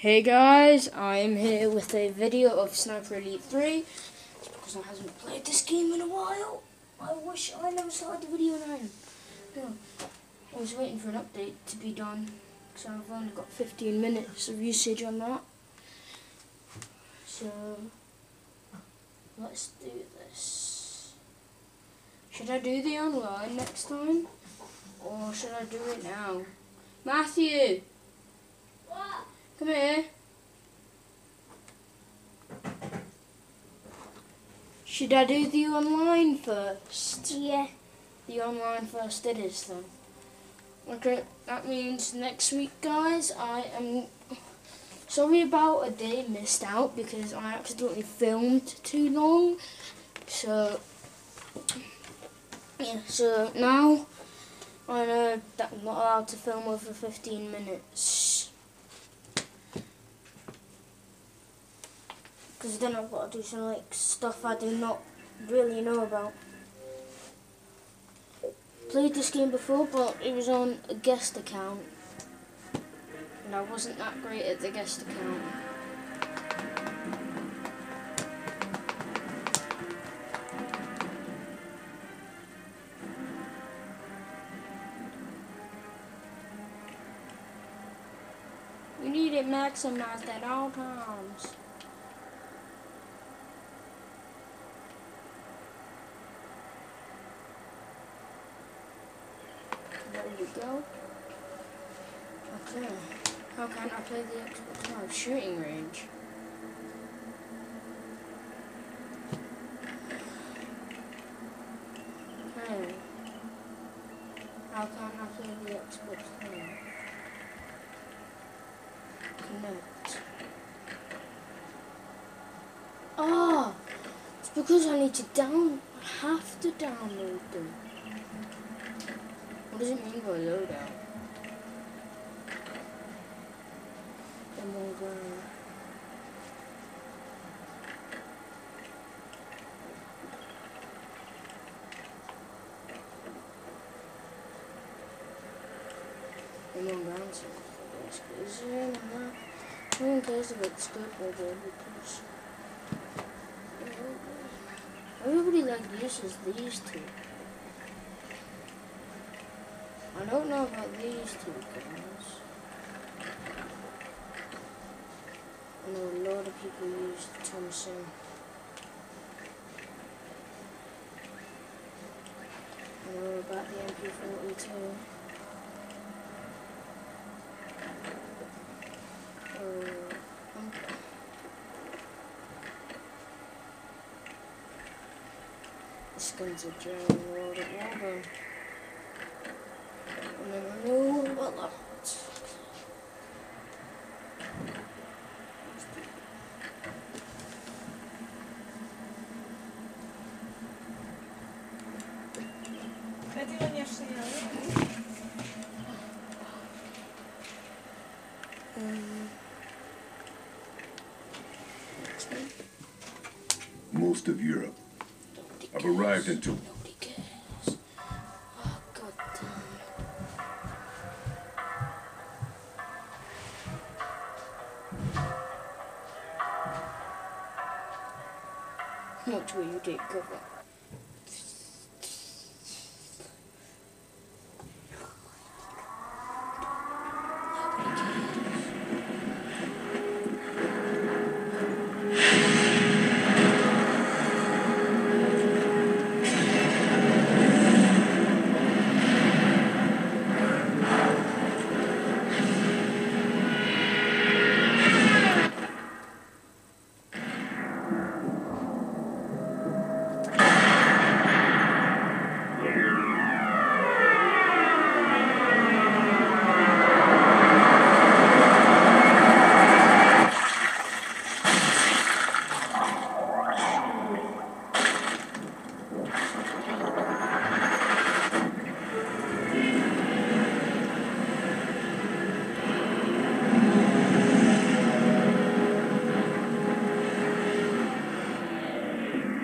Hey guys, I am here with a video of Sniper Elite 3. It's because I haven't played this game in a while. I wish I never started the video now. No, I was waiting for an update to be done, so I've only got 15 minutes of usage on that. So, let's do this. Should I do the online next time? Or should I do it now? Matthew! What? Come here. Should I do the online first? Yeah. The online first it is then. Okay, that means next week guys I am sorry about a day missed out because I accidentally filmed too long. So yeah, so now I know that I'm not allowed to film over 15 minutes. Because then I've got to do some like stuff I do not really know about. Played this game before, but it was on a guest account. And I wasn't that great at the guest account. We need it maximized at all times. There you go. Okay. How can I play the Xbox Live shooting range? Okay. How can I play the Xbox Live? Connect. Oh! It's because I need to down I have to download them. What does it mean by loadout? Among uh, Among Grounds is there not? No one cares if it's good or bad because everybody like uses these two. I don't know about these two guns. I know a lot of people use Thompson. I know about the MP42. Oh, um, this gun's a German World at Warburg. And then I most of Europe. I've arrived in Tokyo. Where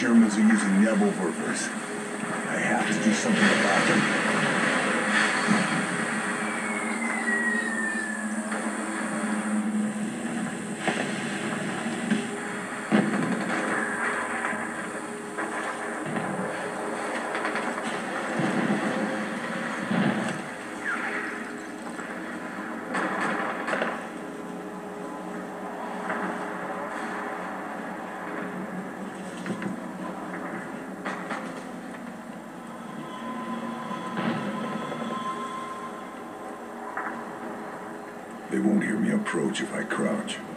Germans are using Nebelwerfers. I have to do something about them. Approach if I crouch.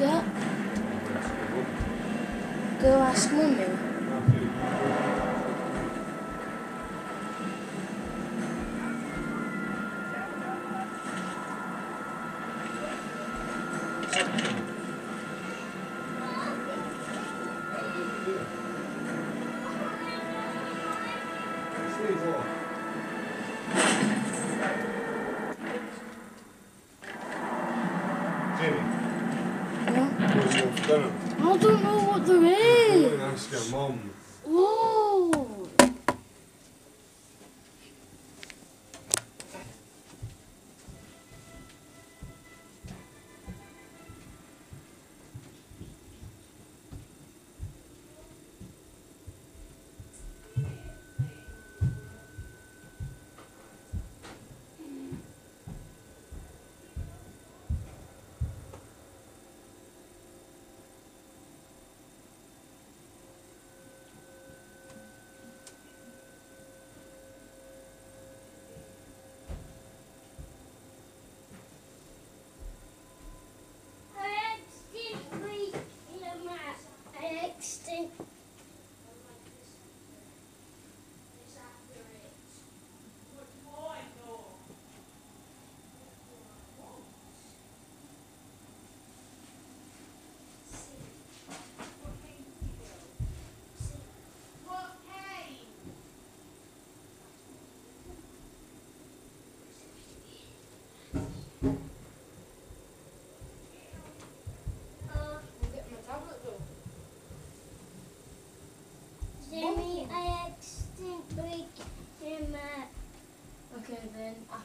What did we I don't know what there is. Go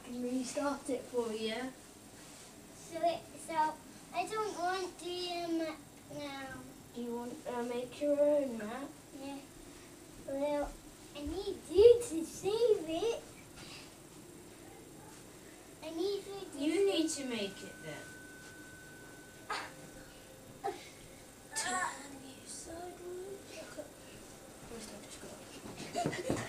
can restart it for you. So it, so I don't want the map now. Do you want to uh, make your own map? Yeah. Well, I need you to save it. I need you. you need to make it then. Turn you.